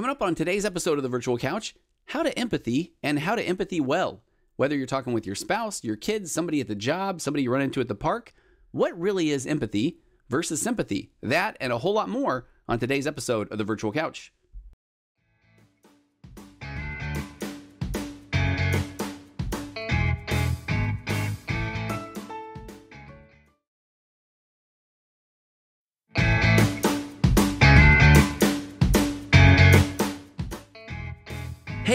Coming up on today's episode of the Virtual Couch, how to empathy and how to empathy well. Whether you're talking with your spouse, your kids, somebody at the job, somebody you run into at the park, what really is empathy versus sympathy? That and a whole lot more on today's episode of the Virtual Couch.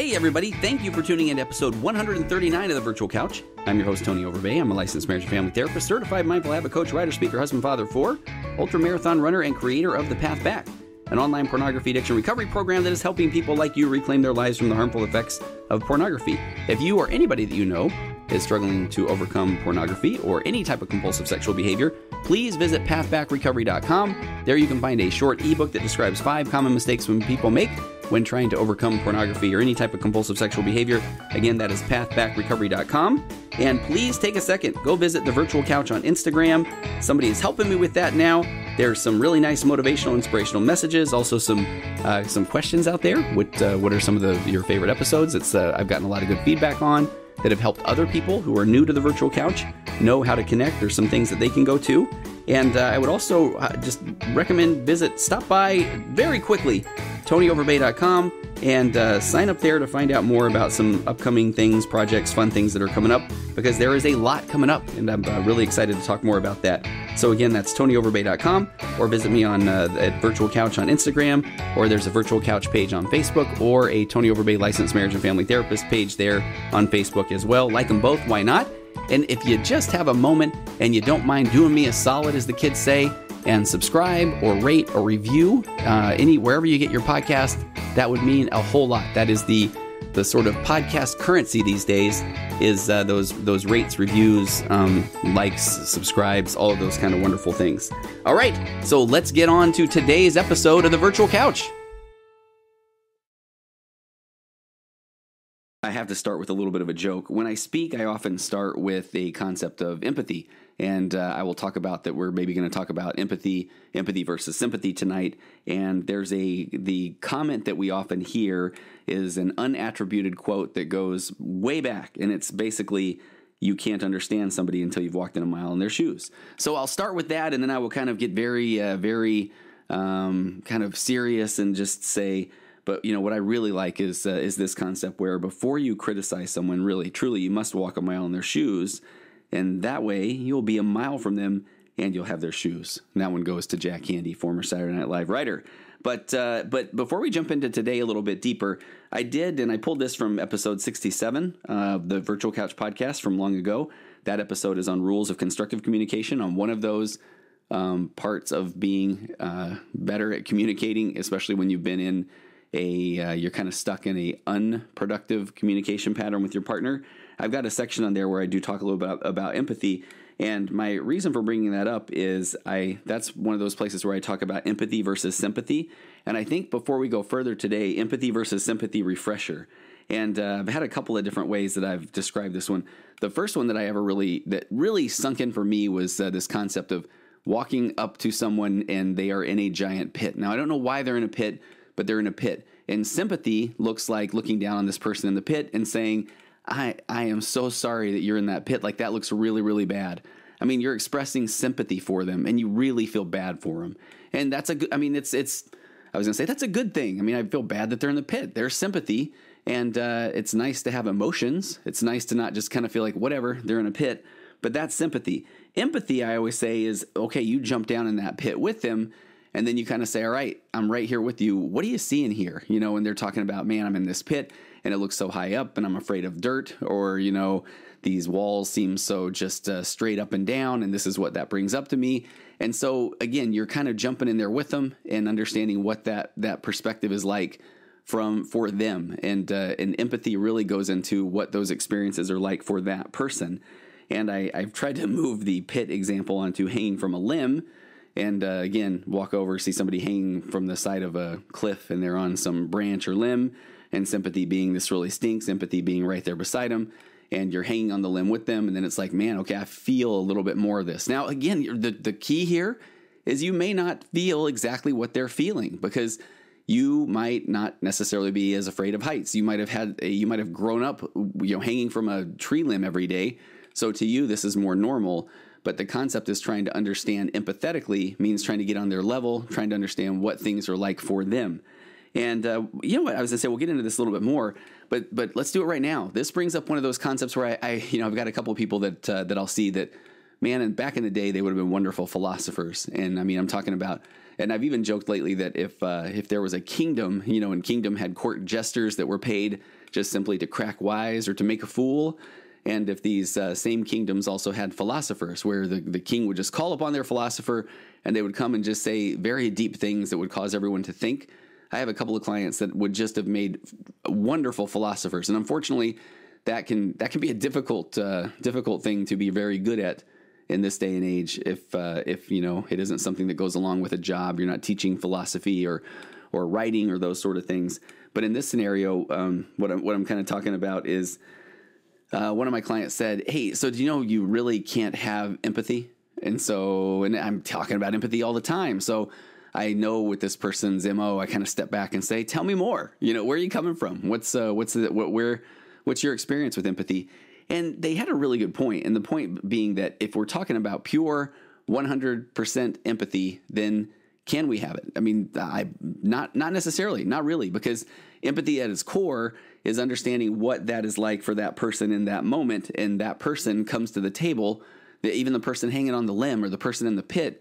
Hey, everybody. Thank you for tuning in to episode 139 of the Virtual Couch. I'm your host, Tony Overbay. I'm a licensed marriage and family therapist, certified mindful habit coach, writer, speaker, husband, father four, ultra marathon runner, and creator of The Path Back, an online pornography addiction recovery program that is helping people like you reclaim their lives from the harmful effects of pornography. If you or anybody that you know is struggling to overcome pornography or any type of compulsive sexual behavior, please visit pathbackrecovery.com. There you can find a short ebook that describes five common mistakes when people make when trying to overcome pornography or any type of compulsive sexual behavior. Again, that is pathbackrecovery.com. And please take a second, go visit the virtual couch on Instagram. Somebody is helping me with that now. There's some really nice motivational, inspirational messages. Also, some uh, some questions out there. What uh, what are some of the your favorite episodes? It's uh, I've gotten a lot of good feedback on that have helped other people who are new to the virtual couch know how to connect. There's some things that they can go to. And uh, I would also uh, just recommend visit, stop by very quickly, tonyoverbay.com, and uh, sign up there to find out more about some upcoming things, projects, fun things that are coming up, because there is a lot coming up, and I'm uh, really excited to talk more about that. So again, that's tonyoverbay.com, or visit me on uh, at Virtual Couch on Instagram, or there's a Virtual Couch page on Facebook, or a Tony Overbay Licensed Marriage and Family Therapist page there on Facebook as well. Like them both, why not? And if you just have a moment and you don't mind doing me a solid, as the kids say, and subscribe or rate or review uh, any wherever you get your podcast, that would mean a whole lot. That is the the sort of podcast currency these days is uh, those those rates, reviews, um, likes, subscribes, all of those kind of wonderful things. All right, so let's get on to today's episode of the Virtual Couch. I have to start with a little bit of a joke. When I speak, I often start with a concept of empathy. And uh, I will talk about that. We're maybe going to talk about empathy, empathy versus sympathy tonight. And there's a the comment that we often hear is an unattributed quote that goes way back, and it's basically you can't understand somebody until you've walked in a mile in their shoes. So I'll start with that, and then I will kind of get very, uh, very um, kind of serious and just say but you know what I really like is uh, is this concept where before you criticize someone, really truly, you must walk a mile in their shoes, and that way you'll be a mile from them and you'll have their shoes. That one goes to Jack Handey, former Saturday Night Live writer. But uh, but before we jump into today a little bit deeper, I did, and I pulled this from episode 67 of the Virtual Couch podcast from long ago. That episode is on rules of constructive communication. On one of those um, parts of being uh, better at communicating, especially when you've been in a uh, you're kind of stuck in a unproductive communication pattern with your partner. I've got a section on there where I do talk a little bit about, about empathy. And my reason for bringing that up is I that's one of those places where I talk about empathy versus sympathy. And I think before we go further today, empathy versus sympathy refresher. And uh, I've had a couple of different ways that I've described this one. The first one that I ever really that really sunk in for me was uh, this concept of walking up to someone and they are in a giant pit. Now I don't know why they're in a pit but they're in a pit. And sympathy looks like looking down on this person in the pit and saying, I, I am so sorry that you're in that pit. Like that looks really, really bad. I mean, you're expressing sympathy for them and you really feel bad for them. And that's a good, I mean, it's, it's, I was to say that's a good thing. I mean, I feel bad that they're in the pit. There's sympathy. And uh, it's nice to have emotions. It's nice to not just kind of feel like, whatever, they're in a pit. But that's sympathy. Empathy, I always say, is okay, you jump down in that pit with them and then you kind of say, all right, I'm right here with you. What are you seeing here? You know, when they're talking about, man, I'm in this pit and it looks so high up and I'm afraid of dirt, or, you know, these walls seem so just uh, straight up and down, and this is what that brings up to me. And so, again, you're kind of jumping in there with them and understanding what that that perspective is like from for them, and uh, and empathy really goes into what those experiences are like for that person. And I, I've tried to move the pit example onto hanging from a limb and uh, again walk over see somebody hanging from the side of a cliff and they're on some branch or limb and sympathy being this really stinks empathy being right there beside them and you're hanging on the limb with them and then it's like man okay i feel a little bit more of this now again the, the key here is you may not feel exactly what they're feeling because you might not necessarily be as afraid of heights. You might have had you might have grown up you know hanging from a tree limb every day. So to you this is more normal, but the concept is trying to understand empathetically means trying to get on their level, trying to understand what things are like for them. And uh, you know what I was gonna say, we'll get into this a little bit more, but but let's do it right now. This brings up one of those concepts where I, I you know I've got a couple of people that uh, that I'll see that man, and back in the day they would have been wonderful philosophers. And I mean I'm talking about and I've even joked lately that if uh, if there was a kingdom, you know, and kingdom had court jesters that were paid just simply to crack wise or to make a fool, and if these uh, same kingdoms also had philosophers, where the, the king would just call upon their philosopher and they would come and just say very deep things that would cause everyone to think. I have a couple of clients that would just have made wonderful philosophers, and unfortunately, that can that can be a difficult uh, difficult thing to be very good at in this day and age if uh, if you know it isn't something that goes along with a job. You're not teaching philosophy or or writing or those sort of things. But in this scenario um, what I'm what I'm kind of talking about is uh, one of my clients said hey so do you know you really can't have empathy? And so and I'm talking about empathy all the time. So I know with this person's mo I kind of step back and say tell me more you know where are you coming from what's uh, what's the, what where what's your experience with empathy and they had a really good point, and the point being that if we're talking about pure 100% empathy, then can we have it? I mean, I not not necessarily, not really, because empathy at its core is understanding what that is like for that person in that moment, and that person comes to the table. Even the person hanging on the limb or the person in the pit,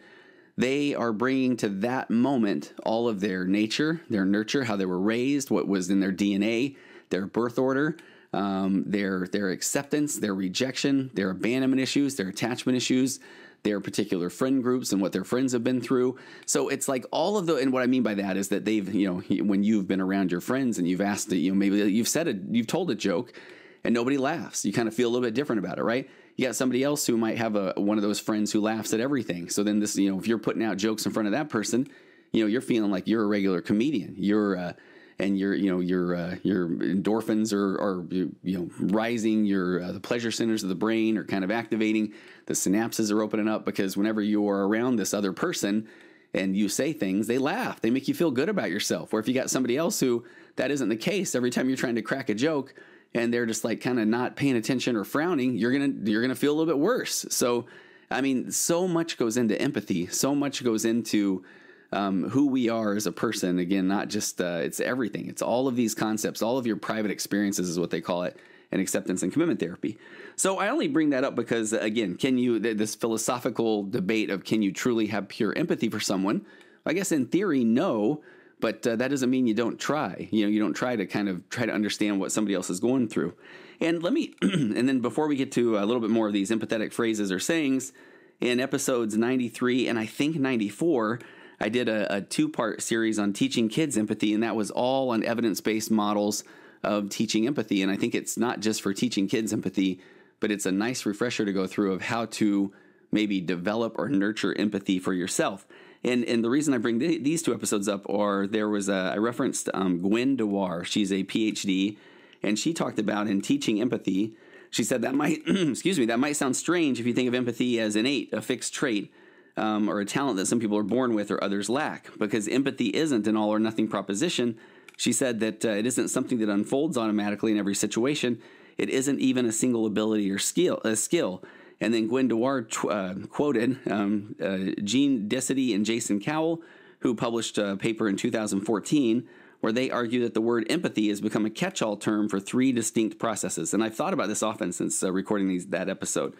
they are bringing to that moment all of their nature, their nurture, how they were raised, what was in their DNA, their birth order, um, their their acceptance, their rejection, their abandonment issues, their attachment issues, their particular friend groups and what their friends have been through. So it's like all of the and what I mean by that is that they've you know when you've been around your friends and you've asked it, you know maybe you've said it you've told a joke and nobody laughs. You kind of feel a little bit different about it, right? You got somebody else who might have a one of those friends who laughs at everything. So then this you know if you're putting out jokes in front of that person, you know you're feeling like you're a regular comedian. You're uh, and your you know your uh, your endorphins are, are you know rising your uh, the pleasure centers of the brain are kind of activating the synapses are opening up because whenever you are around this other person and you say things they laugh they make you feel good about yourself or if you got somebody else who that isn't the case every time you're trying to crack a joke and they're just like kind of not paying attention or frowning you're gonna you're gonna feel a little bit worse so i mean so much goes into empathy so much goes into um, who we are as a person. Again, not just uh, it's everything. It's all of these concepts, all of your private experiences is what they call it, and acceptance and commitment therapy. So I only bring that up because again, can you this philosophical debate of can you truly have pure empathy for someone? I guess in theory, no. But uh, that doesn't mean you don't try. You know, you don't try to kind of try to understand what somebody else is going through. And let me, and then before we get to a little bit more of these empathetic phrases or sayings, in episodes 93 and I think 94, I did a, a two part series on teaching kids empathy, and that was all on evidence based models of teaching empathy. And I think it's not just for teaching kids empathy, but it's a nice refresher to go through of how to maybe develop or nurture empathy for yourself. And, and the reason I bring th- these two episodes up are there was a, I referenced um, Gwen Dewar. She's a PhD, and she talked about in teaching empathy. She said that might, excuse me, that might sound strange if you think of empathy as innate, a fixed trait um, or a talent that some people are born with or others lack, because empathy isn't an all or nothing proposition. She said that uh, it isn't something that unfolds automatically in every situation. It isn't even a single ability or skill. A skill. And then Gwen Dewar uh, quoted um, uh, Gene Decety and Jason Cowell, who published a paper in 2014 where they argue that the word empathy has become a catch-all term for three distinct processes. And I've thought about this often since uh, recording these, that episode.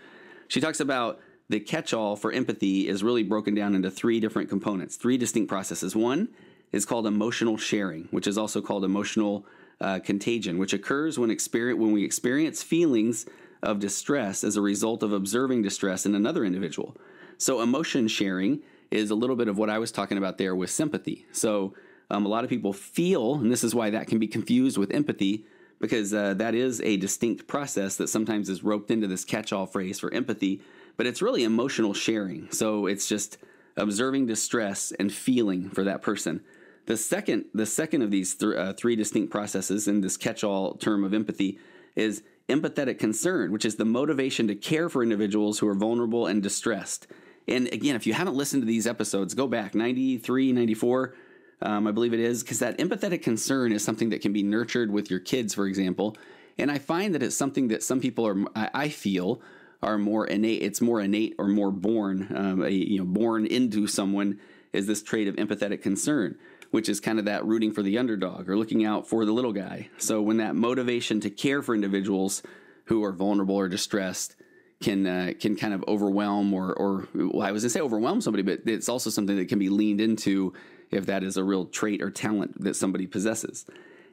She talks about the catch all for empathy is really broken down into three different components, three distinct processes. One is called emotional sharing, which is also called emotional uh, contagion, which occurs when, experience, when we experience feelings of distress as a result of observing distress in another individual. So, emotion sharing is a little bit of what I was talking about there with sympathy. So, um, a lot of people feel, and this is why that can be confused with empathy, because uh, that is a distinct process that sometimes is roped into this catch all phrase for empathy but it's really emotional sharing. So it's just observing distress and feeling for that person. The second, the second of these th- uh, three distinct processes in this catch-all term of empathy is empathetic concern, which is the motivation to care for individuals who are vulnerable and distressed. And again, if you haven't listened to these episodes, go back 93, 94. Um, I believe it is because that empathetic concern is something that can be nurtured with your kids, for example. And I find that it's something that some people are, I feel, are more innate. It's more innate or more born, um, a, you know, born into someone is this trait of empathetic concern, which is kind of that rooting for the underdog or looking out for the little guy. So when that motivation to care for individuals who are vulnerable or distressed can uh, can kind of overwhelm or or well, I was gonna say overwhelm somebody, but it's also something that can be leaned into if that is a real trait or talent that somebody possesses.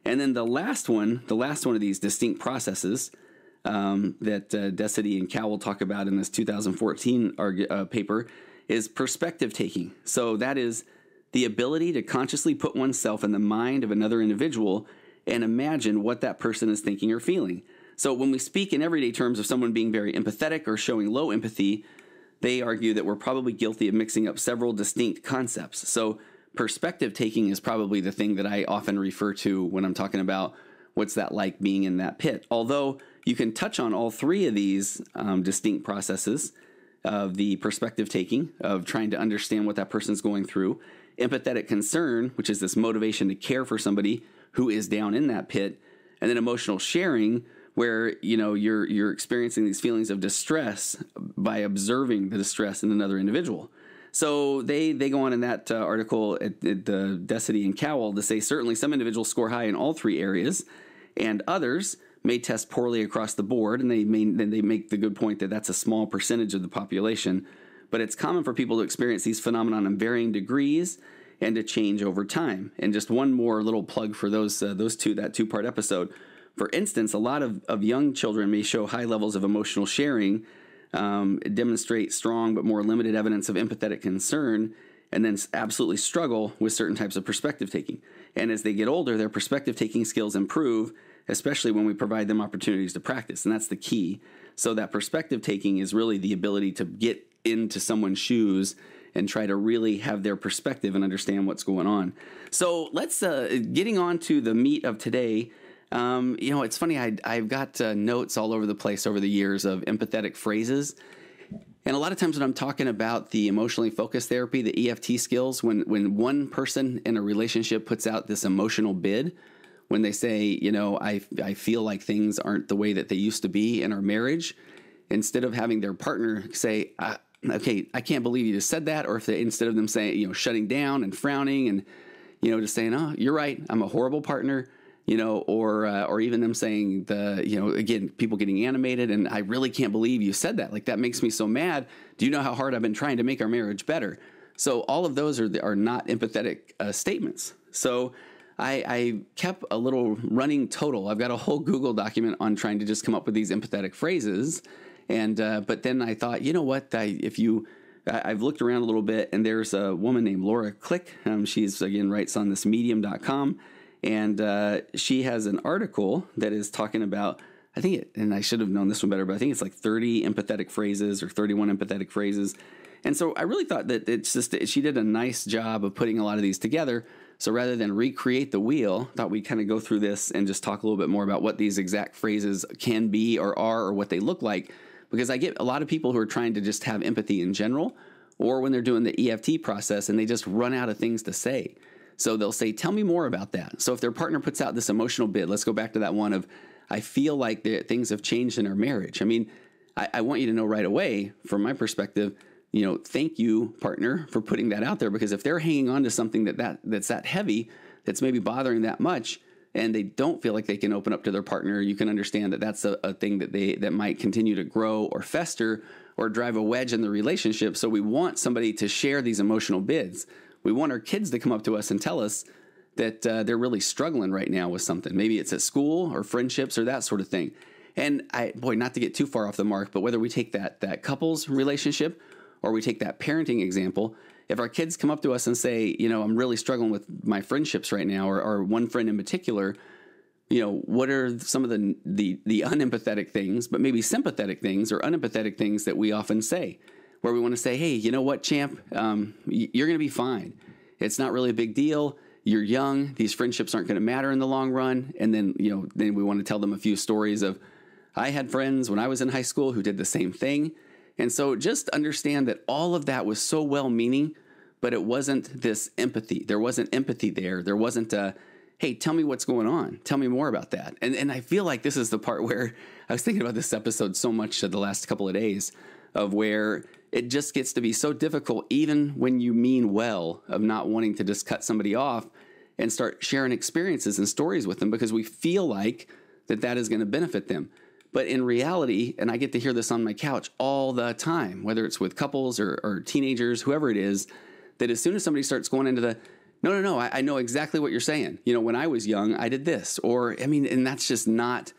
And then the last one, the last one of these distinct processes um, that uh, Decety and Cowell talk about in this 2014 uh, paper is perspective taking. So that is the ability to consciously put oneself in the mind of another individual and imagine what that person is thinking or feeling. So when we speak in everyday terms of someone being very empathetic or showing low empathy, they argue that we're probably guilty of mixing up several distinct concepts. So perspective taking is probably the thing that I often refer to when I'm talking about what's that like being in that pit. Although you can touch on all three of these um, distinct processes of the perspective taking, of trying to understand what that person's going through, empathetic concern, which is this motivation to care for somebody who is down in that pit, and then emotional sharing, where you know you're you're experiencing these feelings of distress by observing the distress in another individual. So they they go on in that uh, article at, at the Decety and Cowell to say certainly some individuals score high in all three areas, and others may test poorly across the board. And they may then they make the good point that that's a small percentage of the population, but it's common for people to experience these phenomena in varying degrees and to change over time. And just one more little plug for those uh, those two that two part episode. For instance, a lot of, of young children may show high levels of emotional sharing um, demonstrate strong but more limited evidence of empathetic concern, and then absolutely struggle with certain types of perspective taking. And as they get older, their perspective taking skills improve, especially when we provide them opportunities to practice. And that's the key. So, that perspective taking is really the ability to get into someone's shoes and try to really have their perspective and understand what's going on. So, let's uh, getting on to the meat of today. Um, you know, it's funny. I, I've got uh, notes all over the place over the years of empathetic phrases. And a lot of times when I'm talking about the emotionally focused therapy, the EFT skills, when when one person in a relationship puts out this emotional bid, when they say, you know, I I feel like things aren't the way that they used to be in our marriage, instead of having their partner say, okay, I can't believe you just said that, or if they instead of them saying, you know, shutting down and frowning and you know, just saying, oh, you're right, I'm a horrible partner you know, or uh, or even them saying the, you know, again, people getting animated, and I really can't believe you said that. Like that makes me so mad. Do you know how hard I've been trying to make our marriage better? So all of those are are not empathetic uh, statements. So I, I kept a little running total. I've got a whole Google document on trying to just come up with these empathetic phrases, and uh, but then I thought, you know what, I, if you I, have looked around a little bit, and there's a woman named Laura Click. Um, she's again writes on this Medium.com, and uh, she has an article that is talking about I think it, and I should have known this one better, but I think it's like 30 empathetic phrases or 31 empathetic phrases. And so I really thought that it's just she did a nice job of putting a lot of these together. So rather than recreate the wheel, I thought we'd kind of go through this and just talk a little bit more about what these exact phrases can be or are or what they look like. Because I get a lot of people who are trying to just have empathy in general, or when they're doing the EFT process and they just run out of things to say. So they'll say, Tell me more about that. So if their partner puts out this emotional bid, let's go back to that one of, I feel like things have changed in our marriage. I mean, I, I want you to know right away, from my perspective, you know, thank you, partner, for putting that out there. Because if they're hanging on to something that, that that's that heavy, that's maybe bothering that much, and they don't feel like they can open up to their partner, you can understand that that's a, a thing that they that might continue to grow or fester or drive a wedge in the relationship. So we want somebody to share these emotional bids. We want our kids to come up to us and tell us that uh, they're really struggling right now with something. Maybe it's at school or friendships or that sort of thing. And I, boy, not to get too far off the mark, but whether we take that that couples relationship or we take that parenting example, if our kids come up to us and say, you know, I'm really struggling with my friendships right now, or, or one friend in particular, you know, what are some of the, the the unempathetic things, but maybe sympathetic things or unempathetic things that we often say? where we want to say, hey, you know what, champ, um, you're going to be fine. It's not really a big deal. You're young. These friendships aren't going to matter in the long run. And then, you know, then we want to tell them a few stories of, I had friends when I was in high school who did the same thing. And so just understand that all of that was so well meaning, but it wasn't this empathy. There wasn't empathy there. There wasn't a, hey, tell me what's going on. Tell me more about that. And and I feel like this is the part where I was thinking about this episode so much the last couple of days of where it just gets to be so difficult, even when you mean well, of not wanting to just cut somebody off and start sharing experiences and stories with them because we feel like that that is going to benefit them. But in reality, and I get to hear this on my couch all the time, whether it's with couples or, or teenagers, whoever it is, that as soon as somebody starts going into the, no, no, no, I, I know exactly what you're saying. You know, when I was young, I did this. Or, I mean, and that's just not,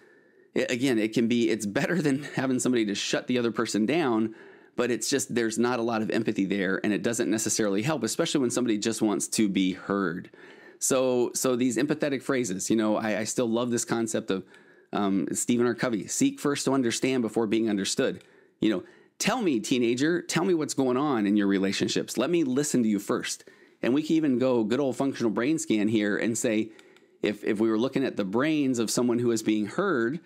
again, it can be, it's better than having somebody to shut the other person down, but it's just, there's not a lot of empathy there and it doesn't necessarily help, especially when somebody just wants to be heard. So, so these empathetic phrases, you know, I, I still love this concept of um, Stephen R. Covey: seek first to understand before being understood. You know, tell me, teenager, tell me what's going on in your relationships. Let me listen to you first. And we can even go good old functional brain scan here and say, if if we were looking at the brains of someone who is being heard,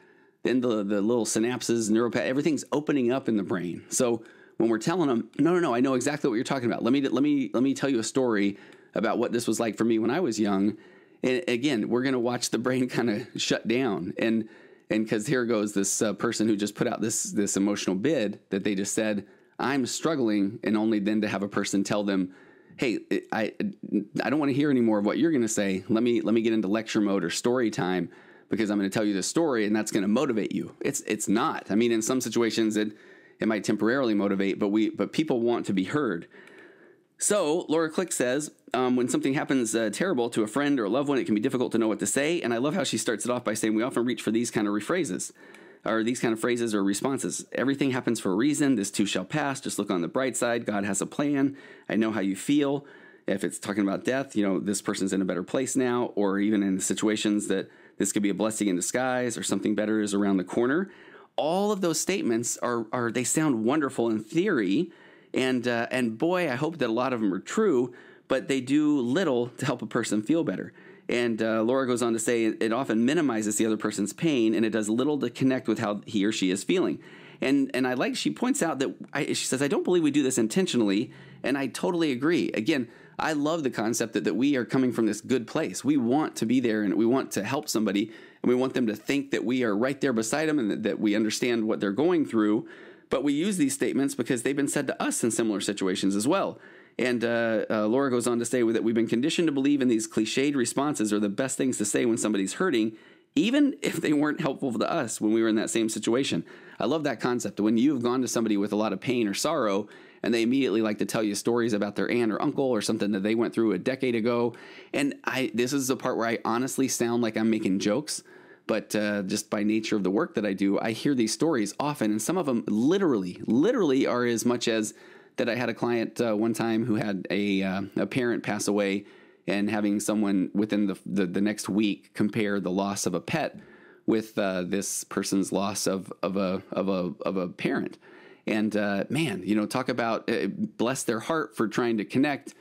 then the the little synapses, neuropath, everything's opening up in the brain. So when we're telling them, no, no, no, I know exactly what you're talking about. Let me let me let me tell you a story about what this was like for me when I was young. And again, we're going to watch the brain kind of shut down. And and because here goes this uh, person who just put out this this emotional bid that they just said, "I'm struggling," and only then to have a person tell them, "Hey, I I don't want to hear any more of what you're going to say. Let me let me get into lecture mode or story time." Because I'm going to tell you this story, and that's going to motivate you. It's it's not. I mean, in some situations, it it might temporarily motivate, but we but people want to be heard. So, Laura Click says, um, when something happens uh, terrible to a friend or a loved one, it can be difficult to know what to say. And I love how she starts it off by saying, we often reach for these kind of rephrases or these kind of phrases or responses. Everything happens for a reason. This too shall pass. Just look on the bright side. God has a plan. I know how you feel. If it's talking about death, you know, this person's in a better place now, or even in situations that this could be a blessing in disguise or something better is around the corner. All of those statements are, are they sound wonderful in theory and uh, and boy, I hope that a lot of them are true, but they do little to help a person feel better. And uh, Laura goes on to say it often minimizes the other person's pain, and it does little to connect with how he or she is feeling. And and I like she points out that I, she says I don't believe we do this intentionally, and I totally agree. Again, I love the concept that, that we are coming from this good place. We want to be there and we want to help somebody and we want them to think that we are right there beside them and that, that we understand what they're going through. But we use these statements because they've been said to us in similar situations as well. And uh, uh, Laura goes on to say that we've been conditioned to believe in these cliched responses are the best things to say when somebody's hurting, even if they weren't helpful to us when we were in that same situation. I love that concept. When you've gone to somebody with a lot of pain or sorrow, and they immediately like to tell you stories about their aunt or uncle or something that they went through a decade ago. And I, this is the part where I honestly sound like I'm making jokes but uh, just by nature of the work that I do, I hear these stories often, and some of them literally, literally are as much as that. I had a client uh, one time who had a uh, a parent pass away, and having someone within the, the, the next week compare the loss of a pet with uh, this person's loss of of a of a of a parent, and uh, man, you know, talk about uh, bless their heart for trying to connect.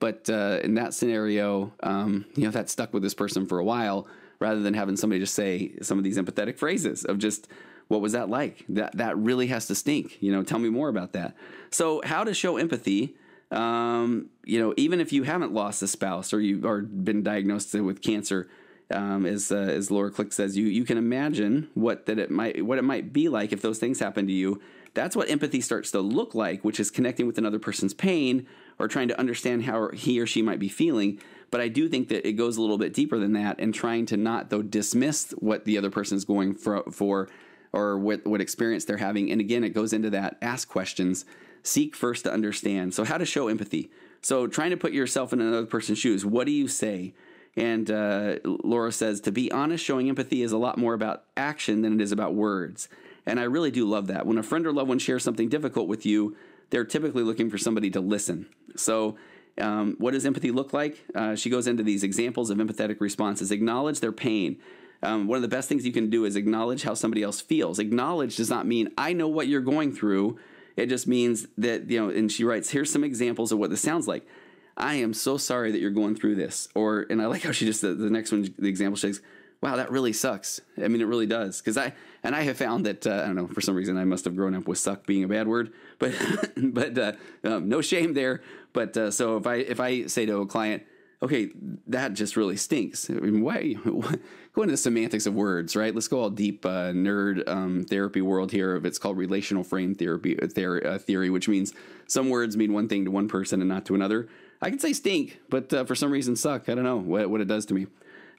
But in that scenario, um, you know, that stuck with this person for a while rather than having somebody just say some of these empathetic phrases of just what was that like? That that really has to stink you know tell me more about that. So how to show empathy um, you know even if you haven't lost a spouse or you've been diagnosed with cancer um, as uh, as Laura Click says you you can imagine what that it might what it might be like if those things happen to you. That's what empathy starts to look like which is connecting with another person's pain or trying to understand how he or she might be feeling but I do think that it goes a little bit deeper than that and trying to not, though, dismiss what the other person is going for, for or what, what experience they're having. And again, it goes into that ask questions, seek first to understand. So, how to show empathy. So, trying to put yourself in another person's shoes. What do you say? And uh, Laura says, to be honest, showing empathy is a lot more about action than it is about words. And I really do love that. When a friend or loved one shares something difficult with you, they're typically looking for somebody to listen. So, um, what does empathy look like? Uh, she goes into these examples of empathetic responses. Acknowledge their pain. Um, one of the best things you can do is acknowledge how somebody else feels. Acknowledge does not mean I know what you're going through. It just means that, you know, and she writes, here's some examples of what this sounds like. I am so sorry that you're going through this. Or, and I like how she just, the, the next one, the example says, wow, that really sucks. I mean, it really does. Because I and I have found that uh, I don't know for some reason I must have grown up with "suck" being a bad word, but but uh, um, no shame there. But uh, so if I if I say to a client, okay, that just really stinks. I mean, why go into the semantics of words, right? Let's go all deep uh, nerd um, therapy world here. Of it's called relational frame therapy uh, uh, theory, which means some words mean one thing to one person and not to another. I can say stink, but uh, for some reason suck. I don't know what, what it does to me.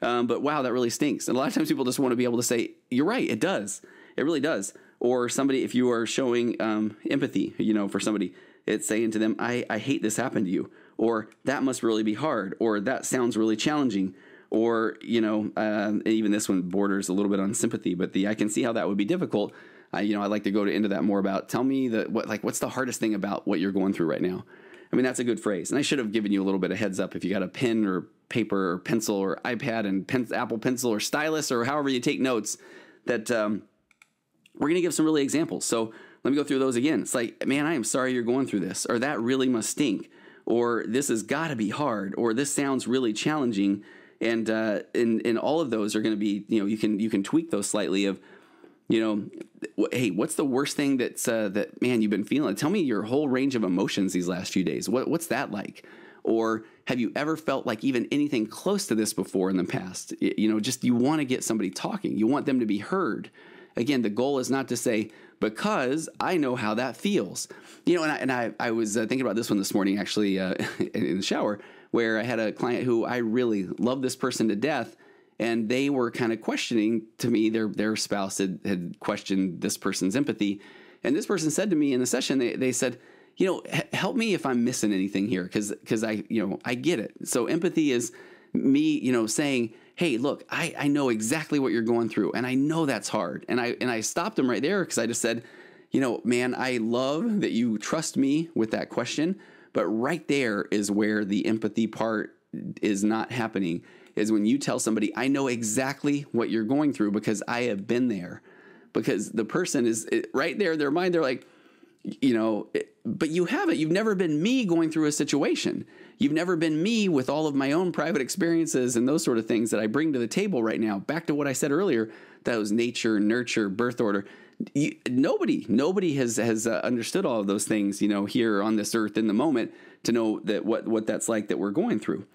Um, but wow, that really stinks. And a lot of times people just want to be able to say, you're right, it does. It really does. Or somebody, if you are showing um, empathy, you know, for somebody, it's saying to them, I, I hate this happened to you. Or that must really be hard. Or that sounds really challenging. Or, you know, uh, even this one borders a little bit on sympathy, but the I can see how that would be difficult. I, you know, I'd like to go to, into that more about tell me that what like what's the hardest thing about what you're going through right now. I mean, that's a good phrase. And I should have given you a little bit of heads up if you got a pen or paper or pencil or iPad and pen, Apple Pencil or stylus or however you take notes, that um, we're going to give some really examples. So let me go through those again. It's like, man, I am sorry you're going through this, or that really must stink, or this has got to be hard, or this sounds really challenging. And uh, and and all of those are going to be, you know, you can you can tweak those slightly of you know, hey, what's the worst thing that's uh, that man you've been feeling? Tell me your whole range of emotions these last few days. What what's that like? Or have you ever felt like even anything close to this before in the past? You know, just you want to get somebody talking. You want them to be heard. Again, the goal is not to say because I know how that feels. You know, and I, and I, I was uh, thinking about this one this morning actually uh, in the shower where I had a client who I really love this person to death and they were kind of questioning to me their their spouse had, had questioned this person's empathy and this person said to me in the session they, they said you know help me if i'm missing anything here because because i you know i get it so empathy is me you know saying hey look I, I know exactly what you're going through and i know that's hard and i and i stopped him right there because i just said you know man i love that you trust me with that question but right there is where the empathy part is not happening is when you tell somebody, I know exactly what you're going through because I have been there. Because the person is right there in their mind, they're like, you know, but you haven't. You've never been me going through a situation. You've never been me with all of my own private experiences and those sort of things that I bring to the table right now. Back to what I said earlier, that was nature, nurture, birth order. You, nobody, nobody has has uh, understood all of those things, you know, here on this earth in the moment to know that what what that's like that we're going through.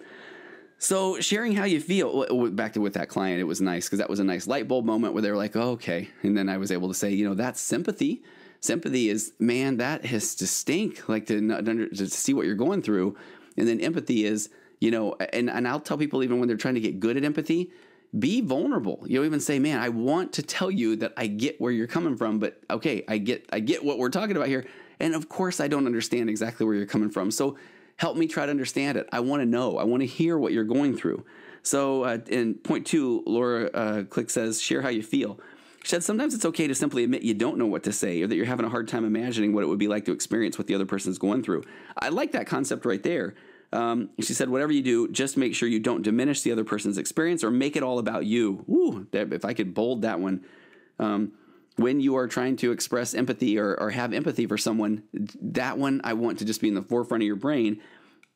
So sharing how you feel back to with that client, it was nice because that was a nice light bulb moment where they were like, oh, okay. And then I was able to say, you know, that's sympathy. Sympathy is, man, that has to stink, like to, to see what you're going through. And then empathy is, you know, and, and I'll tell people even when they're trying to get good at empathy, be vulnerable. You'll even say, man, I want to tell you that I get where you're coming from, but okay, I get, I get what we're talking about here. And of course I don't understand exactly where you're coming from. So help me try to understand it. I want to know. I want to hear what you're going through. So, uh, in point two, Laura uh, Click says, share how you feel. She said, sometimes it's okay to simply admit you don't know what to say or that you're having a hard time imagining what it would be like to experience what the other person's going through. I like that concept right there. Um, she said, whatever you do, just make sure you don't diminish the other person's experience or make it all about you. Ooh, if I could bold that one. Um, when you are trying to express empathy or, or have empathy for someone, that one I want to just be in the forefront of your brain.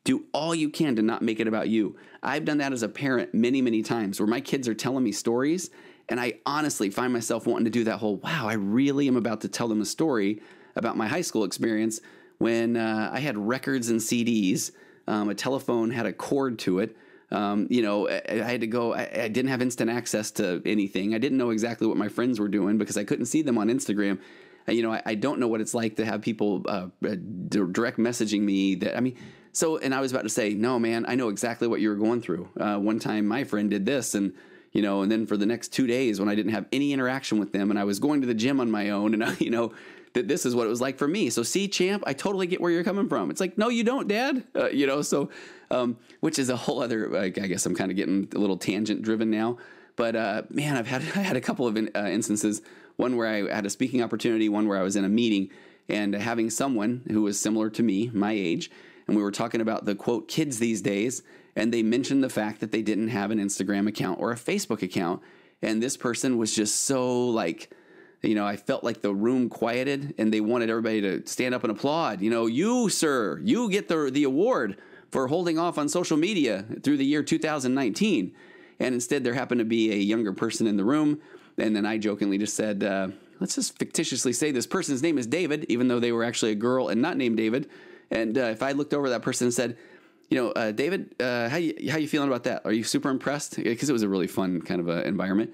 Do all you can to not make it about you. I've done that as a parent many, many times where my kids are telling me stories, and I honestly find myself wanting to do that whole wow, I really am about to tell them a story about my high school experience when uh, I had records and CDs. Um, a telephone had a cord to it. Um, you know, I, I, had to go. I, I, didn't have instant access to anything. I didn't know exactly what my friends were doing because I couldn't see them on Instagram. You know, I, I, don't know what it's like to have people uh, uh direct messaging me. That I mean, so and I was about to say, no, man, I know exactly what you were going through. Uh, one time, my friend did this, and you know, and then for the next two days, when I didn't have any interaction with them, and I was going to the gym on my own, and I, you know, that this is what it was like for me. So, see, champ, I totally get where you're coming from. It's like, no, you don't, Dad. Uh, you know, so um, which is a whole other. like, I guess I'm kind of getting a little tangent driven now. But uh, man, I've had I had a couple of in, uh, instances. One where I had a speaking opportunity. One where I was in a meeting and having someone who was similar to me, my age, and we were talking about the quote kids these days, and they mentioned the fact that they didn't have an Instagram account or a Facebook account, and this person was just so like you know, I felt like the room quieted and they wanted everybody to stand up and applaud. You know, you, sir, you get the, the award for holding off on social media through the year 2019. And instead, there happened to be a younger person in the room. And then I jokingly just said, uh, let's just fictitiously say this person's name is David, even though they were actually a girl and not named David. And uh, if I looked over that person and said, you know, uh, David, uh, how you how you feeling about that? Are you super impressed? Because it was a really fun kind of a environment.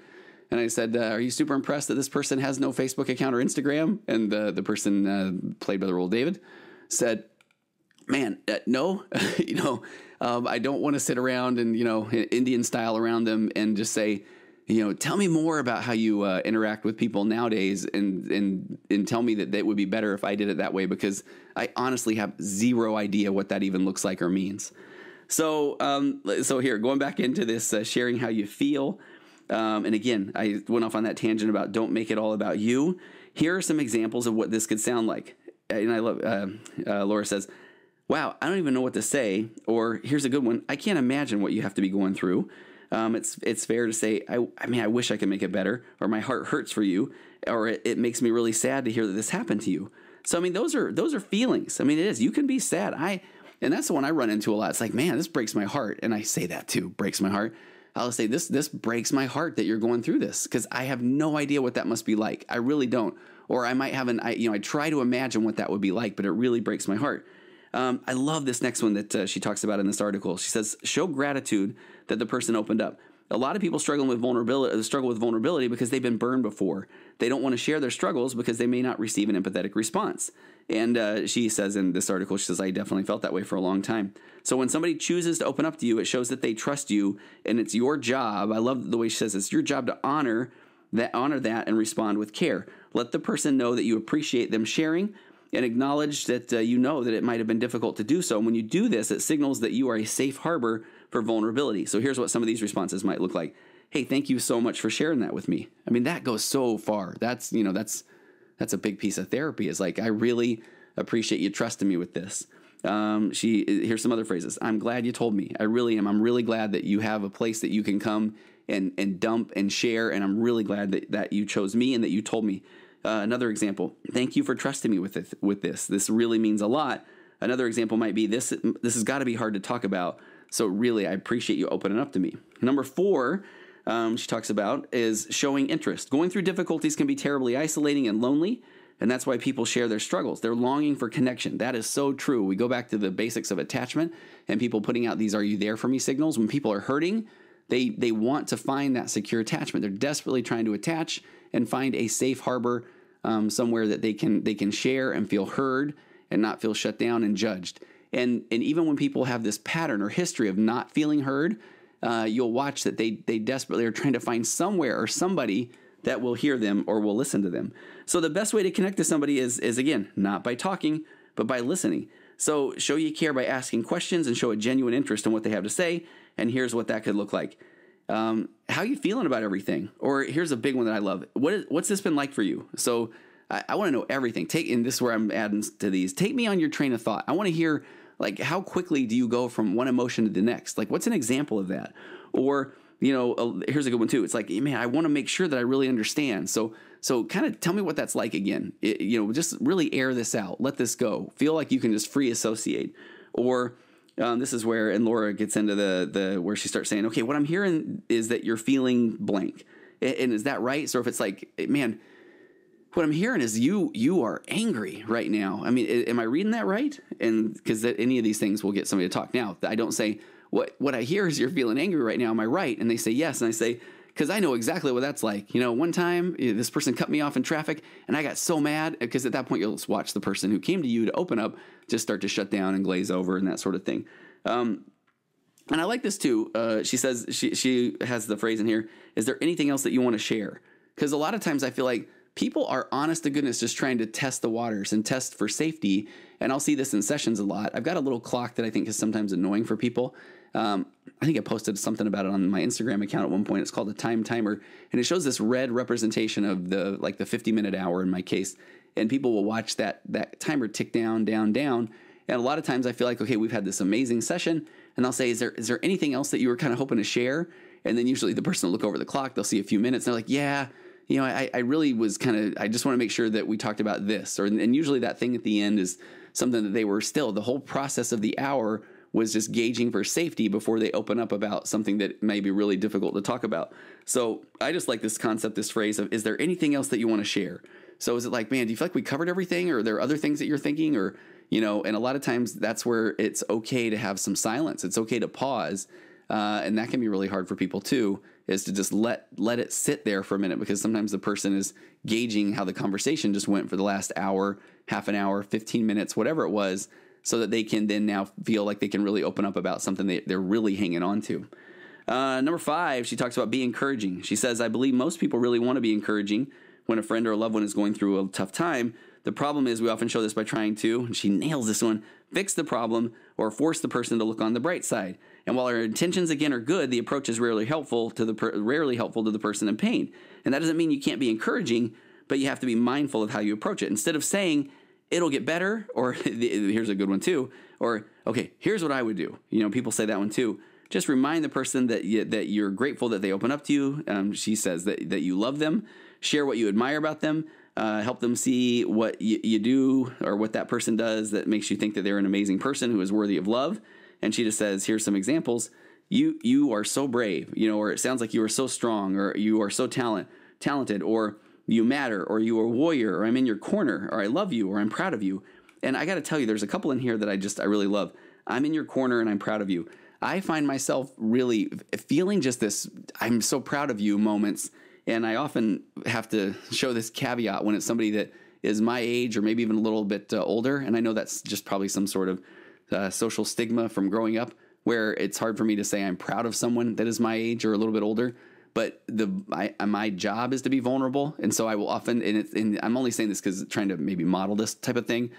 And I said, uh, "Are you super impressed that this person has no Facebook account or Instagram?" And the the person uh, played by the role David said, "Man, uh, no, you know, um, I don't want to sit around and you know Indian style around them and just say." You know, tell me more about how you uh, interact with people nowadays, and and and tell me that that would be better if I did it that way because I honestly have zero idea what that even looks like or means. So, um, so here, going back into this, uh, sharing how you feel, um, and again, I went off on that tangent about don't make it all about you. Here are some examples of what this could sound like, and I love. Uh, uh Laura says. Wow, I don't even know what to say. Or here's a good one. I can't imagine what you have to be going through um, it's it's fair to say, I, I mean, I wish I could make it better, or my heart hurts for you, or it, it makes me really sad to hear that this happened to you. So I mean, those are those are feelings. I mean, it is. You can be sad. I and that's the one I run into a lot. It's like, man, this breaks my heart, and I say that too, breaks my heart. I'll say this this breaks my heart that you're going through this because I have no idea what that must be like. I really don't. Or I might have an I you know I try to imagine what that would be like, but it really breaks my heart. Um, I love this next one that uh, she talks about in this article. She says, "Show gratitude that the person opened up." A lot of people struggle with vulnerability uh, struggle with vulnerability because they've been burned before. They don't want to share their struggles because they may not receive an empathetic response. And uh, she says in this article, she says, "I definitely felt that way for a long time." So when somebody chooses to open up to you, it shows that they trust you, and it's your job. I love the way she says it's your job to honor that, honor that, and respond with care. Let the person know that you appreciate them sharing, and acknowledge that uh, you know that it might have been difficult to do so. And when you do this, it signals that you are a safe harbor for vulnerability. So here's what some of these responses might look like. Hey, thank you so much for sharing that with me. I mean, that goes so far. That's, you know, that's that's a big piece of therapy. Is like I really appreciate you trusting me with this. Um, she here's some other phrases. I'm glad you told me. I really am. I'm really glad that you have a place that you can come and and dump and share. And I'm really glad that that you chose me and that you told me. Uh, another example, thank you for trusting me with this, with this. This really means a lot. Another example might be this. This has got to be hard to talk about. So really, I appreciate you opening up to me. Number four, um, she talks about is showing interest. Going through difficulties can be terribly isolating and lonely. And that's why people share their struggles. They're longing for connection. That is so true. We go back to the basics of attachment and people putting out these are you there for me signals. When people are hurting, they, they want to find that secure attachment. They're desperately trying to attach and find a safe harbor um, somewhere that they can they can share and feel heard and not feel shut down and judged. And and even when people have this pattern or history of not feeling heard, uh, you'll watch that they they desperately are trying to find somewhere or somebody that will hear them or will listen to them. So the best way to connect to somebody is is again not by talking but by listening. So show you care by asking questions and show a genuine interest in what they have to say. And here's what that could look like. Um, how you feeling about everything? Or here's a big one that I love. What is, what's this been like for you? So I, I want to know everything. Take and this is where I'm adding to these. Take me on your train of thought. I want to hear like how quickly do you go from one emotion to the next? Like what's an example of that? Or you know, uh, here's a good one too. It's like, man, I want to make sure that I really understand. So, so kind of tell me what that's like again. It, you know, just really air this out. Let this go. Feel like you can just free associate. Or um, this is where, and Laura gets into the the where she starts saying, okay, what I'm hearing is that you're feeling blank, and, and is that right? So if it's like, man, what I'm hearing is you you are angry right now. I mean, am I reading that right? And because that any of these things will get somebody to talk. Now, I don't say what what I hear is you're feeling angry right now. Am I right? And they say yes, and I say because I know exactly what that's like. You know, one time this person cut me off in traffic, and I got so mad because at that point you'll just watch the person who came to you to open up just start to shut down and glaze over and that sort of thing. Um, and I like this too. Uh, she says she she has the phrase in here. Is there anything else that you want to share? Because a lot of times I feel like people are honest to goodness just trying to test the waters and test for safety. And I'll see this in sessions a lot. I've got a little clock that I think is sometimes annoying for people. Um, I think I posted something about it on my Instagram account at one point. It's called a time timer, and it shows this red representation of the like the 50 minute hour in my case. And people will watch that that timer tick down, down, down. And a lot of times I feel like, okay, we've had this amazing session, and I'll say, is there is there anything else that you were kind of hoping to share? And then usually the person will look over the clock, they'll see a few minutes, and they're like, yeah, you know, I, I really was kind of, I just want to make sure that we talked about this. Or, and usually that thing at the end is something that they were still, the whole process of the hour was just gauging for safety before they open up about something that may be really difficult to talk about. So I just like this concept, this phrase of, is there anything else that you want to share? So is it like, man, do you feel like we covered everything, or are there other things that you're thinking, or you know? And a lot of times that's where it's okay to have some silence. It's okay to pause, uh, and that can be really hard for people too. Is to just let let it sit there for a minute because sometimes the person is gauging how the conversation just went for the last hour, half an hour, fifteen minutes, whatever it was, so that they can then now feel like they can really open up about something they, they're really hanging on to. Uh, number five, she talks about be encouraging. She says, I believe most people really want to be encouraging when a friend or a loved one is going through a tough time. The problem is we often show this by trying to, and she nails this one, fix the problem or force the person to look on the bright side. And while our intentions again are good, the approach is rarely helpful to the per- rarely helpful to the person in pain. And that doesn't mean you can't be encouraging, but you have to be mindful of how you approach it. Instead of saying it'll get better, or here's a good one too, or okay, here's what I would do. You know, people say that one too just remind the person that you, that you're grateful that they open up to you. Um, she says that that you love them, share what you admire about them, uh, help them see what you, you do or what that person does that makes you think that they're an amazing person who is worthy of love. And she just says, here's some examples. You you are so brave, you know, or it sounds like you are so strong, or you are so talent talented, or you matter, or you are a warrior, or I'm in your corner, or I love you, or I'm proud of you. And I got to tell you, there's a couple in here that I just I really love. I'm in your corner and I'm proud of you. I find myself really feeling just this I'm so proud of you moments and I often have to show this caveat when it's somebody that is my age or maybe even a little bit uh, older. And I know that's just probably some sort of uh, social stigma from growing up where it's hard for me to say I'm proud of someone that is my age or a little bit older. But the I, my job is to be vulnerable, and so I will often. And, and I'm only saying this because trying to maybe model this type of thing.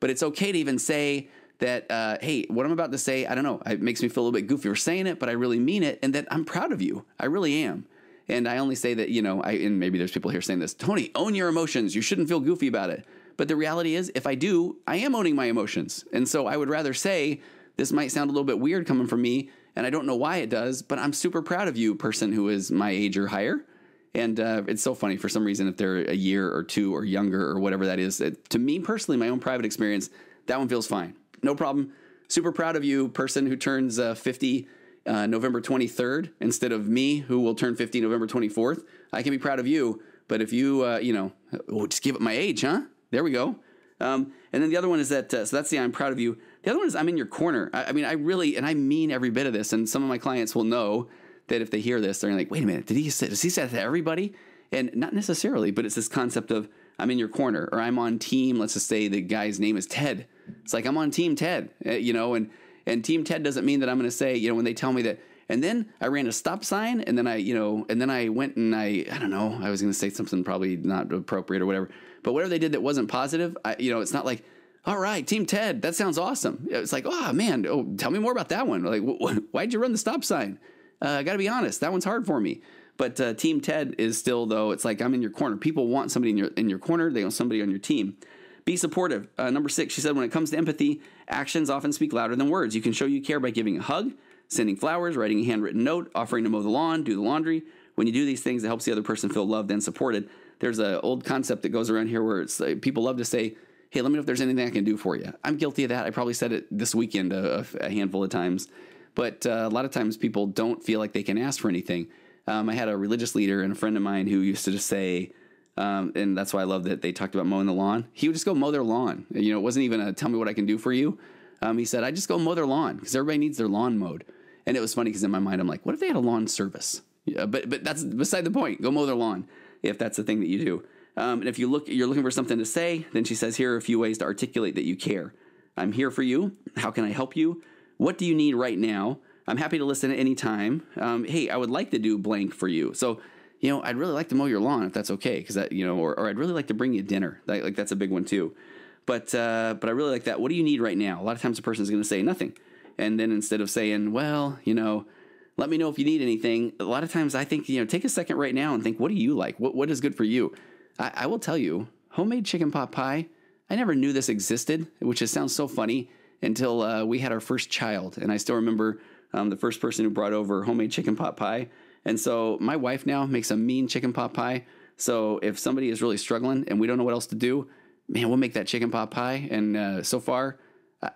But it's okay to even say that, uh, hey, what I'm about to say, I don't know, it makes me feel a little bit goofy for saying it, but I really mean it, and that I'm proud of you. I really am. And I only say that, you know, I, and maybe there's people here saying this Tony, own your emotions. You shouldn't feel goofy about it. But the reality is, if I do, I am owning my emotions. And so I would rather say, this might sound a little bit weird coming from me, and I don't know why it does, but I'm super proud of you, person who is my age or higher. And uh, it's so funny for some reason, if they're a year or two or younger or whatever that is, it, to me personally, my own private experience, that one feels fine. No problem. Super proud of you, person who turns uh, 50 uh, November 23rd instead of me, who will turn 50 November 24th. I can be proud of you, but if you, uh, you know, oh, just give up my age, huh? There we go. Um, and then the other one is that, uh, so that's the I'm proud of you. The other one is I'm in your corner. I, I, mean, I really, and I mean every bit of this. And some of my clients will know that if they hear this, they're like, wait a minute, did he say, does he say that to everybody? And not necessarily, but it's this concept of I'm in your corner or I'm on team. Let's just say the guy's name is Ted. It's like I'm on team Ted, uh, you know, and and Team Ted doesn't mean that I'm going to say, you know, when they tell me that. And then I ran a stop sign, and then I, you know, and then I went and I, I don't know, I was going to say something probably not appropriate or whatever. But whatever they did that wasn't positive, I, you know, it's not like, all right, Team Ted, that sounds awesome. It's like, oh man, oh, tell me more about that one. Like, wh- why'd you run the stop sign? Uh, I got to be honest, that one's hard for me. But uh, Team Ted is still though. It's like I'm in your corner. People want somebody in your in your corner. They want somebody on your team. Be supportive. Uh, number six, she said, when it comes to empathy, actions often speak louder than words. You can show you care by giving a hug, sending flowers, writing a handwritten note, offering to mow the lawn, do the laundry. When you do these things, it helps the other person feel loved and supported. There's an old concept that goes around here where it's like, people love to say, "Hey, let me know if there's anything I can do for you." I'm guilty of that. I probably said it this weekend a, a handful of times, but uh, a lot of times people don't feel like they can ask for anything. Um, I had a religious leader and a friend of mine who used to just say, um, and that's why I love that they talked about mowing the lawn. He would just go mow their lawn. You know, it wasn't even a tell me what I can do for you. Um, he said, I just go mow their lawn because everybody needs their lawn mowed. And it was funny because in my mind, I'm like, what if they had a lawn service? Yeah, but but that's beside the point. Go mow their lawn if that's the thing that you do. Um, and if you look, you're looking for something to say. Then she says, here are a few ways to articulate that you care. I'm here for you. How can I help you? What do you need right now? I'm happy to listen at any time. Um, hey, I would like to do blank for you. So you know, I'd really like to mow your lawn if that's okay, because that, you know, or, or I'd really like to bring you dinner. Like, like that's a big one too. But uh, but I really like that. What do you need right now? A lot of times a person is going to say nothing, and then instead of saying, well, you know, let me know if you need anything. A lot of times I think, you know, take a second right now and think, what do you like? What what is good for you? I, I will tell you, homemade chicken pot pie. I never knew this existed, which just sounds so funny until uh, we had our first child, and I still remember um, the first person who brought over homemade chicken pot pie and so my wife now makes a mean chicken pot pie. So if somebody is really struggling and we don't know what else to do, man, we'll make that chicken pot pie. And uh, so far,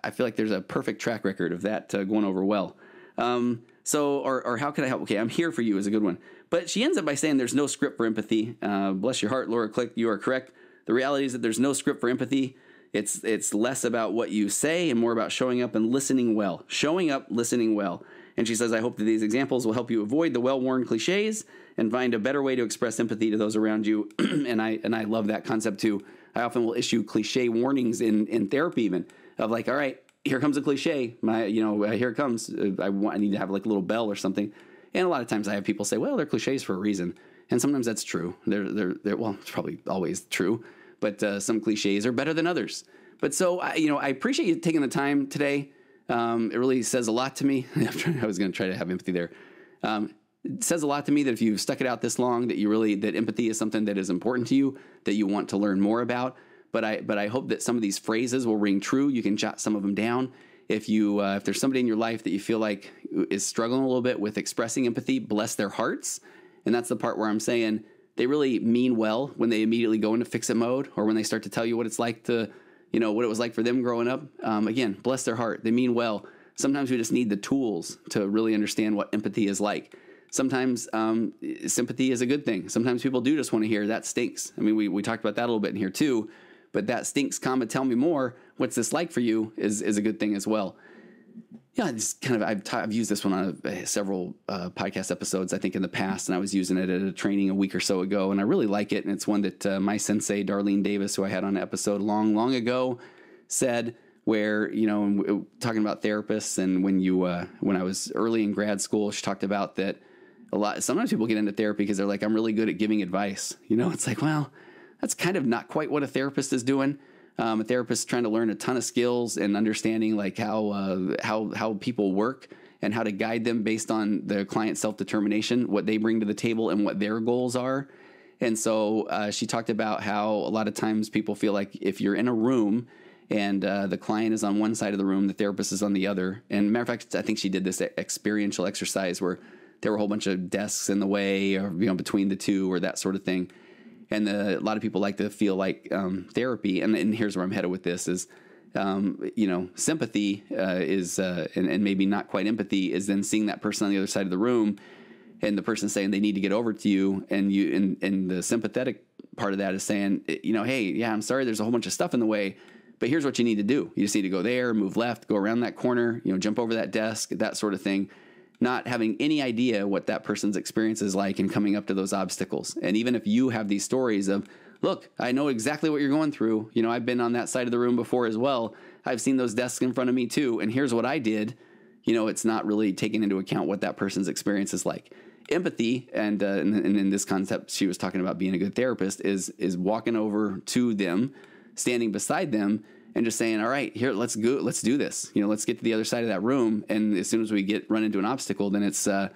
I feel like there's a perfect track record of that uh, going over well. Um, so, or, or how can I help? Okay, I'm here for you is a good one. But she ends up by saying there's no script for empathy. Uh, bless your heart, Laura Click, you are correct. The reality is that there's no script for empathy. It's it's less about what you say and more about showing up and listening well. Showing up, listening well. And she says, I hope that these examples will help you avoid the well-worn cliches and find a better way to express empathy to those around you. and I and I love that concept too. I often will issue cliche warnings in in therapy even of like, all right, here comes a cliche. My, you know, uh, here it comes. Uh, I want, I need to have like a little bell or something. And a lot of times I have people say, well, they're cliches for a reason. And sometimes that's true. They're, they're, they're well, it's probably always true, but uh, some cliches are better than others. But so, I, you know, I appreciate you taking the time today. Um, it really says a lot to me. I was going to try to have empathy there. Um, it says a lot to me that if you've stuck it out this long, that you really, that empathy is something that is important to you, that you want to learn more about but I but I hope that some of these phrases will ring true. You can jot some of them down. If you uh, if there's somebody in your life that you feel like is struggling a little bit with expressing empathy, bless their hearts. And that's the part where I'm saying they really mean well when they immediately go into fix it mode or when they start to tell you what it's like to, you know, what it was like for them growing up. Um, again, bless their heart. They mean well. Sometimes we just need the tools to really understand what empathy is like. Sometimes um, sympathy is a good thing. Sometimes people do just want to hear that stinks. I mean, we, we talked about that a little bit in here too but that stinks, comma, tell me more. What's this like for you is, is a good thing as well. Yeah, it's kind of, I've, t- I've used this one on a, several uh, podcast episodes, I think, in the past, and I was using it at a training a week or so ago, and I really like it. And it's one that uh, my sensei, Darlene Davis, who I had on an episode long, long ago, said, where you know talking about therapists and when you uh, when I was early in grad school, she talked about that a lot. Sometimes people get into therapy because they're like, I'm really good at giving advice. You know, it's like, well, that's kind of not quite what a therapist is doing. Um, a therapist trying to learn a ton of skills and understanding like how uh, how how people work and how to guide them based on the client's self determination, what they bring to the table, and what their goals are. And so uh, she talked about how a lot of times people feel like if you're in a room and uh, the client is on one side of the room, the therapist is on the other. And matter of fact, I think she did this experiential exercise where there were a whole bunch of desks in the way or you know between the two or that sort of thing and the, a lot of people like to feel like um, therapy. And, and, here's where I'm headed with this: is um, you know, sympathy uh, is, uh, and, and, maybe not quite empathy, is then seeing that person on the other side of the room, and the person saying they need to get over to you, and you, and, and the sympathetic part of that is saying, you know, hey, yeah, I'm sorry, there's a whole bunch of stuff in the way. But here's what you need to do. You just need to go there, move left, go around that corner, you know, jump over that desk, that sort of thing not having any idea what that person's experience is like and coming up to those obstacles. And even if you have these stories of, look, I know exactly what you're going through. You know, I've been on that side of the room before as well. I've seen those desks in front of me too. And here's what I did. You know, it's not really taking into account what that person's experience is like. Empathy, and, uh, and, and in this concept, she was talking about being a good therapist, is is walking over to them, standing beside them, and just saying, all right, here, let's go, let's do this. You know, let's get to the other side of that room. And as soon as we get run into an obstacle, then it's, uh,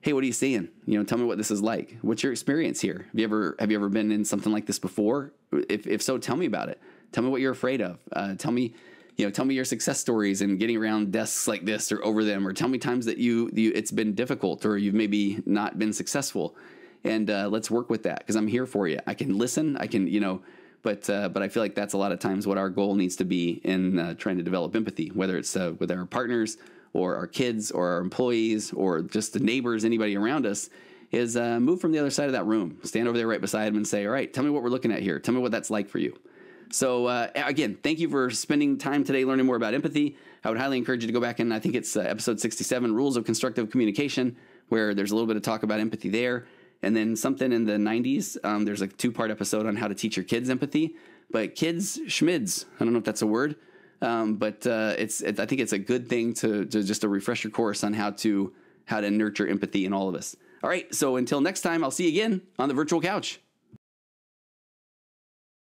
hey, what are you seeing? You know, tell me what this is like. What's your experience here? Have you ever have you ever been in something like this before? If if so, tell me about it. Tell me what you're afraid of. Uh, tell me, you know, tell me your success stories and getting around desks like this or over them, or tell me times that you, you it's been difficult or you've maybe not been successful. And uh, let's work with that because I'm here for you. I can listen. I can, you know, but uh, but I feel like that's a lot of times what our goal needs to be in uh, trying to develop empathy, whether it's uh, with our partners or our kids or our employees or just the neighbors, anybody around us. Is uh, move from the other side of that room, stand over there right beside them, and say, "All right, tell me what we're looking at here. Tell me what that's like for you." So uh, again, thank you for spending time today learning more about empathy. I would highly encourage you to go back and I think it's uh, episode 67, Rules of Constructive Communication, where there's a little bit of talk about empathy there. And then something in the 90s, um, there's a two part episode on how to teach your kids empathy. But kids, schmids, I don't know if that's a word, um, but uh, it's, it, I think it's a good thing to, to just a refresher course on how to how to nurture empathy in all of us. All right, so until next time, I'll see you again on the virtual couch.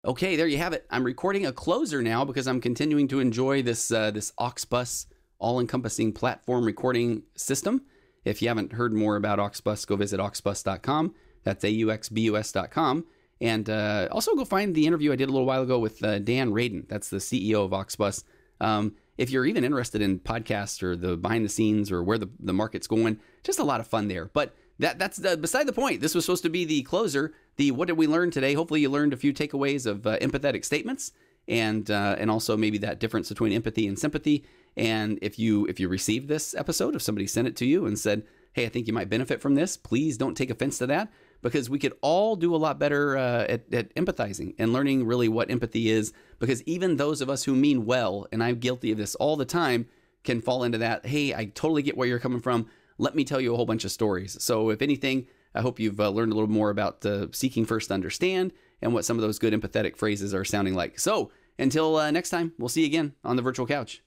Okay, there you have it. I'm recording a closer now because I'm continuing to enjoy this uh, this Auxbus all-encompassing platform recording system. If you haven't heard more about Auxbus, go visit auxbus.com. That's A-U-X-B-U-S.com. And uh, also go find the interview I did a little while ago with uh, Dan Radin. That's the CEO of Auxbus. Um, if you're even interested in podcasts or the behind the scenes or where the, the market's going, just a lot of fun there. But that that's the, beside the point. This was supposed to be the closer. The what did we learn today? Hopefully, you learned a few takeaways of uh, empathetic statements and uh, and also maybe that difference between empathy and sympathy. And if you if you received this episode, if somebody sent it to you and said, "Hey, I think you might benefit from this," please don't take offense to that because we could all do a lot better uh, at, at empathizing and learning really what empathy is. Because even those of us who mean well, and I'm guilty of this all the time, can fall into that. Hey, I totally get where you're coming from. Let me tell you a whole bunch of stories. So if anything, I hope you've uh, learned a little more about uh, seeking first to understand and what some of those good empathetic phrases are sounding like. So until uh, next time, we'll see you again on the virtual couch.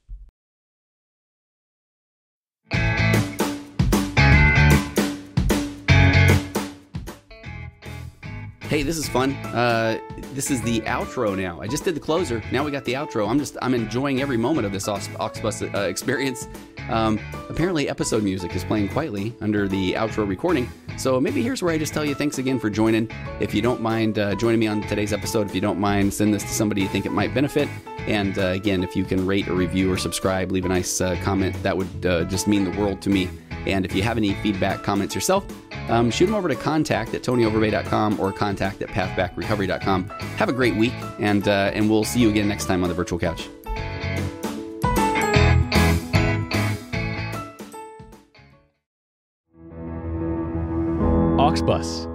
Hey, this is fun. Uh, this is the outro now. I just did the closer. Now we got the outro. I'm just I'm enjoying every moment of this Auxbus uh, experience. Um, apparently, episode music is playing quietly under the outro recording. So maybe here's where I just tell you thanks again for joining. If you don't mind uh, joining me on today's episode, if you don't mind, send this to somebody you think it might benefit. And uh, again, if you can rate or review or subscribe, leave a nice uh, comment, that would uh, just mean the world to me. And if you have any feedback, comments yourself, um, shoot them over to contact at tonyoverbay.com or contact at pathbackrecovery.com. Have a great week, and, uh, and we'll see you again next time on the virtual couch. Auxbus